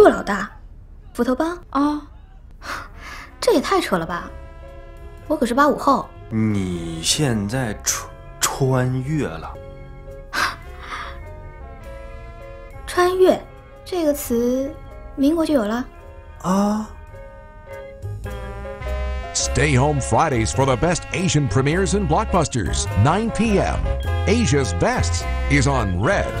杜老大，斧头帮，啊，这也太扯了吧！我可是八五后，你现在穿穿越了，穿越这个词，民国就有了。啊？Stay home Fridays for the best Asian premieres and blockbusters, 9 p.m. Asia's Best is on Red